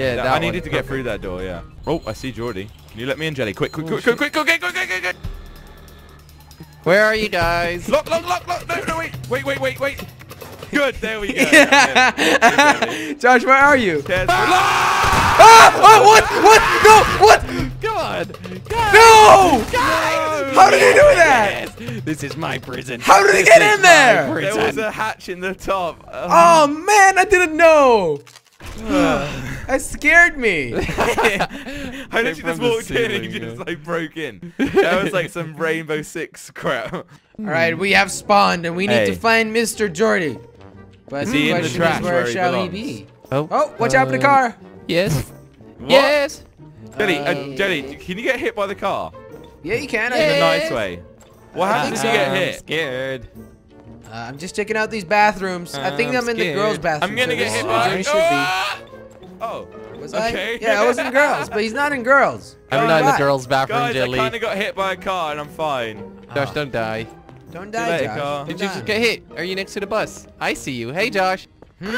Yeah, That- I one. needed to get through that door, yeah. Oh, I see Geordie. Can you let me in, Jelly? Quick, quick, quick, quick, quick, quick, quick, quick, quick, quick, quick, quick. Where are you guys? Lock, lock, lock, lock. No, no, wait, wait, wait, wait, wait. Good, there we go. Yeah, yeah. Josh, where are you? There's- Ah! Oh, what? What? No! What? God! No! Guys! How did he do that? Yes, This is my prison. How did he get in there? my There was a hatch in the top. Oh man, I didn't know. that scared me. I literally just the walked in and ceiling, he just like broke in. That was like some Rainbow Six crap. All right, we have spawned, and we need to find Mr. Jordy. But Is the he in the trash is, where, where he shall he belongs? be? Oh, Oh, watch out for the um, car. Yes. What? Yes. Jelly, uh, Uh, Jelly, can you get hit by the car? Yeah, you can. In I a think. nice way. What I happens if you so. get I'm hit? scared. Uh, I'm just checking out these bathrooms. I think I'm I'm in the girls' bathroom. I'm gonna so get hit by where a should be. Ah! Oh, Was okay. I? Yeah, I was in girls, but he's not in girls. I'm not in the girls' bathroom, Guys, I kind of got hit by a car and I'm fine. Josh, Oh. don't die. Don't die, later, Josh. Carl. Don't Did you just get hit? Are you next to the bus? I see you. Hey, Josh. Hmm,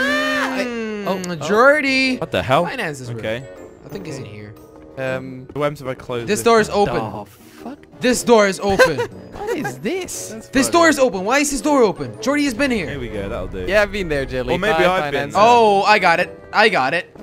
oh, oh. Jordy. What the hell? Finances room. Okay. I think he's in here. Um. When have I closed This door is open. Oh, fuck. This door is open. What is this? this door is open. Why is this door open? Jordy has been Here here. we go, that'll do. Yeah, I've been there, Jelly. Or maybe Bye, I've been there. Oh, I got it. I got it.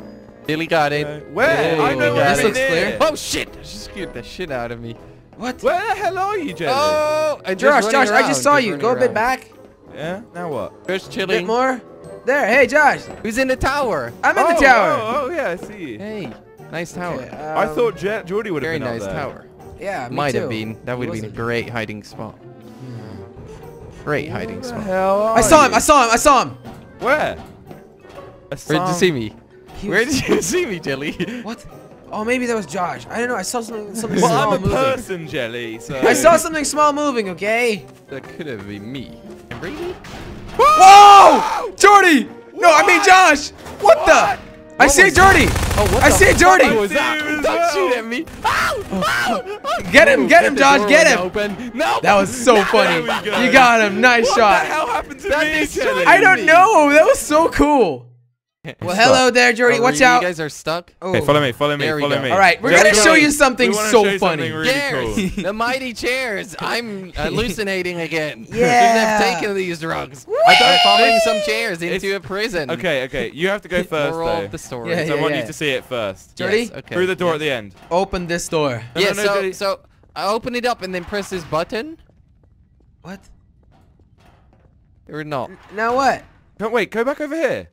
Jelly got it. Where? Hey, I know where This looks clear. Oh, shit. Just scared the shit out of me. What? Where the hell are you, Jelly? Oh, I just Josh, Josh, I just saw you. running Go a bit back. Yeah? Now what? Just A bit more. There. Hey, Josh. Who's in the tower? I'm in oh, the tower. Oh, oh, yeah, I see you. Hey, nice tower. Okay, I um, thought Je- Geordie would have Very been nice there. tower. Yeah, me Might too. have been. That would have been a great hiding spot. Great hiding spot. hell are I saw him. I saw him. I saw him. Where? I Where did you see me? He Where did you see me, Jelly? What? Oh, maybe that was Josh. I don't know. I saw something. Something Well, small I'm a moving. person, Jelly, so... I saw something small moving. Okay. That could have been me. Really? Whoa! Jordy! No, I mean Josh. What, the? I see was Jordy. Oh, what I see fuck Jordy. was that? I see you as Don't well. shoot at me. Ow! Oh, Ow! Get him, Oh, get him, Josh, get him. Open. No. That was so funny. go. You got him. Nice What shot. the hell happened to That me, Jelly? I don't know. That was so cool. Well, hello there, Jordy. Oh, Watch you out. guys are stuck. Oh. Okay, follow me, follow me, There follow go. me. All right, we're gonna show you something wanna so show you funny. something really chairs, cool. the mighty chairs. I'm hallucinating again. Yeah. Shouldn't have taken these drugs. I am following some chairs into a prison. Okay, okay, you have to go first, Moral though. of the story. Yeah, so I want yeah. you to see it first. Jordy? Yes, okay. Through the door yes. at the end. Open this door. No, Yeah, no, no, so, so I open it up and then press this button, What? or not? Now what? No, wait, go back over here.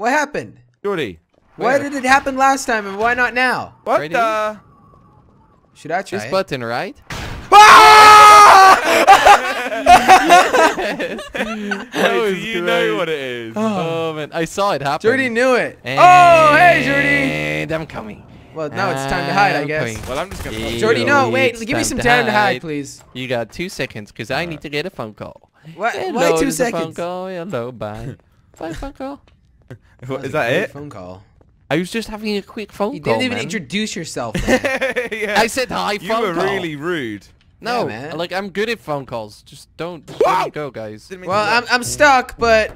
What happened? Jordy. Why did it happen last time and why not now? What Ready? the? Should I try This it? button, right? Wait, so was you great. know what it is. Oh man, I saw it happen. Jordy knew it. oh, hey, Jordy. And I'm coming. Well, now it's time to hide, I guess. coming. Well, I'm just gonna. Yeah. Jordy, no, wait. Give me some time to hide, hide. please. You got two seconds, cause I need to get a phone call. What? Hello, Why two there's a phone seconds? call. Hello, bye. bye, phone call. What, was is that great it? Phone call. I was just having a quick phone call. You call, didn't even man. introduce yourself. man. yeah. I said hi, you phone were call. really rude. No, Yeah, man. like I'm good at phone calls. Just don't, just Wow. let it go, guys. Didn't mean to well, do I'm that. I'm stuck, but